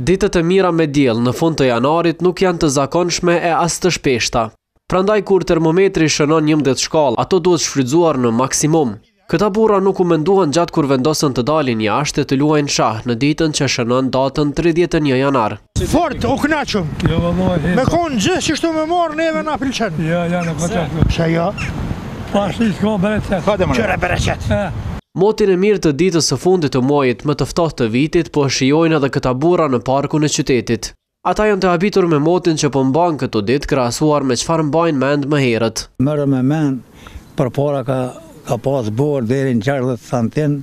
Ditët e mira me diell në fund të janarit nuk janë të zakonshme e as të shpeshta. Prandaj kur termometri shënon 11 shkallë, ato duhet shfrytëzuar në maksimum. Këta burra nuk u menduan gjatë kur vendosën të dalin jashtë e të luajnë shah në ditën që shënon datën 31 janar. Fort, u kënaqëm. Jo vëllai, he. Me konë gjithë qështu me marr neve na pëlqen. Jo, ja në kota. Pse jo? Po ashtu s'ka bereqet. Ka demon. Çfarë bereqet? Motin e mirë të ditës së fundit të muajit më të ftohtë të vitit po e shijojnë edhe këta burra në parkun e qytetit. Ata janë të habitur me motin që po mban këto ditë krahasuar me çfarë mbajnë mend më herët. Merrem me mend, përpara ka pas borë deri në gjashtëdhjetë santim,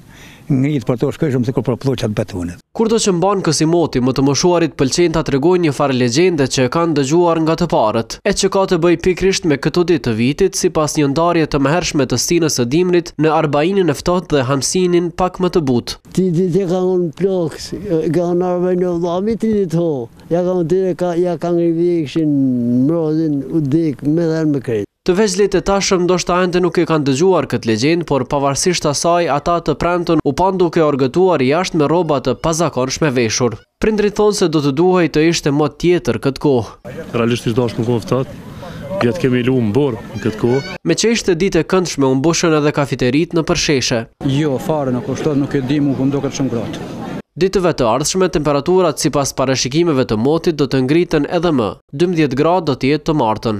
Ngrit për to shkoj shumë sikur për plloçat betonit. Kurdo që mban kësi moti, më të moshuarit pëlqejnë ta tregojnë një farë legjende që e kanë dëgjuar nga të parët, e që ka të bëjë pikërisht me këto ditë të vitit, sipas një ndarje të mëhershme të stinës së dimrit në Arbainin e ftohtë dhe Hamsinin pak më të butë. Ti di ti ka jonë plakës, ka jonë Arbain e vëllami ti di të ho, ja ka unë tire, ja ka ngri vikshin, mrozin, u dek, me dhen me krejt. Të vegjlit e tashëm ndoshta ende nuk e kanë dëgjuar këtë legjendë, por pavarësisht asaj, ata të premten u panë duke argëtuar jashtë me rroba të pazakonshme veshur. Prindërit thonë se do të duhej të ishte mot tjetër këtë kohë. Realisht ish dashtë me kon ftohtë, vjet kemi lu në borë në këtë kohë. Meqë ishte ditë e këndshme u mbushën edhe kafeteritë nëpër sheshe. Jo, fare nuk osht ftohtë, nuk e di, mu po më duket shumë ngrohtë. Ditëve të ardhshme temperaturat sipas parashikimeve të motit do të ngriten edhe më, dymbëdhjetë gradë do të jetë të martën.